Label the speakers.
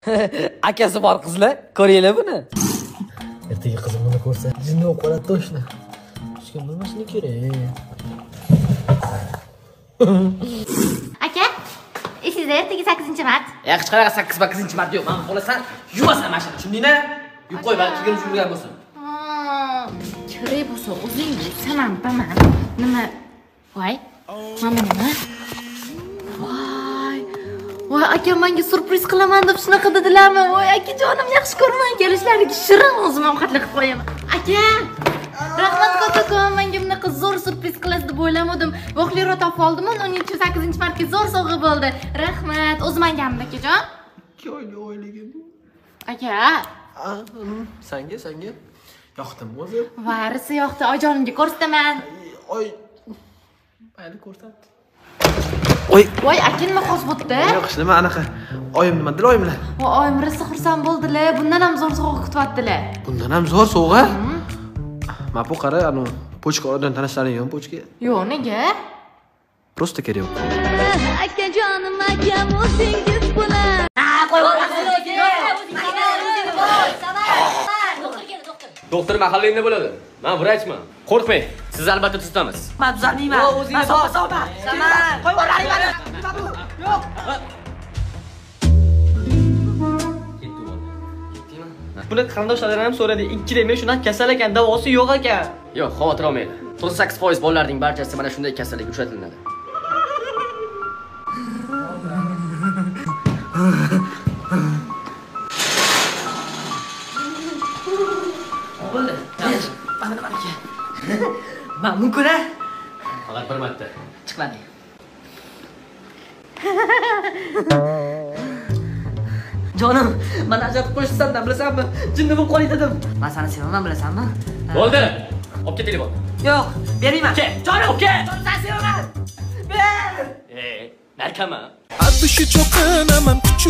Speaker 1: akasi bor qizlar ko'ringlar buni.
Speaker 2: Ertaga qizim buni ko'rsa jinni bo'lib qoladi точно hech kim bilmasligi kerak.
Speaker 3: Aka esingizda ertaga sakkizinchi mart.
Speaker 1: Yaxshi qanaqa sakkiz sakkizinchi marta yo'q. Mana xohlasan yuvasan mashina. Tushundingmi yuvib qo'y balki kiyim yurgan bo'lsin.
Speaker 3: Kerak bo'lsa o'zingiz saman paman nima? Voy mana nima voy aka menga surpriz qilaman deb shunaqa dedilarmi? Voy akajonim yaxshi ko'raman kelishlariga shirin o'zim ovqatli qilib qo'yaman. Aka! Rahmat kattakon menga bunaqa zo'r surpriz qilasiz deb o'ylamadim voqliroq topib oldimu o'ninchi sakkizinchi martga zo'r sovg'a bo'ldi. Rahmat o'zim olganman akajon
Speaker 2: ikki oylik oyligim
Speaker 3: aka!
Speaker 2: Sanga sanga. Yoqdimi o'zi
Speaker 3: va risi yoqdi oyijonimga ko'rsataman.
Speaker 2: Oy. Mayli ko'rsat
Speaker 1: oy.
Speaker 3: Voy nima xos bo'pti
Speaker 2: yo'q hech nima anaqa oyim nima dil oyimlar
Speaker 3: voy oyim risi xursand bo'ldilar bundan ham zo'r sovg'a kutyaptilar
Speaker 2: bundan ham zo'r sovg'a mana bu qara anavi pochka orqadan tanishlaring yo'q pochka
Speaker 3: yo'q nega
Speaker 2: просто kerak
Speaker 4: akajonim akam o'zingiz bilan
Speaker 5: doktor mahallangda bo'ladi? Man vrachman qo'rqmang sizni albatta tuzatamiz.
Speaker 1: Man tuzalmayman o'zingni sopa sopa saman qo'y yuboring mani nima bu yo'q.
Speaker 6: Buni qarindoshlaridan ham so'radi. Ikkida men shunaqa kasal ekan davosi yo'q ekan.
Speaker 5: Yo'q xavotir olmanglar to'qson sakkiz foiz bolalarning barchasi mana shunday kasallikka uchratilinadi
Speaker 1: bo'ldi mana maniki man mumkin a
Speaker 5: faqat bir marta
Speaker 1: chiqmadi. Jonim mani ajratib qo'yishni sandan bilasanmi? Jinni bo'lib qolay dedim. Man seni sevaman bilasanmi?
Speaker 5: Bo'ldi. Olib ket telefon.
Speaker 1: Yo'q bermayman.
Speaker 5: Ke.
Speaker 1: jonim
Speaker 5: Olib ket.
Speaker 1: seni sevaman ber.
Speaker 7: Çok önemem küçük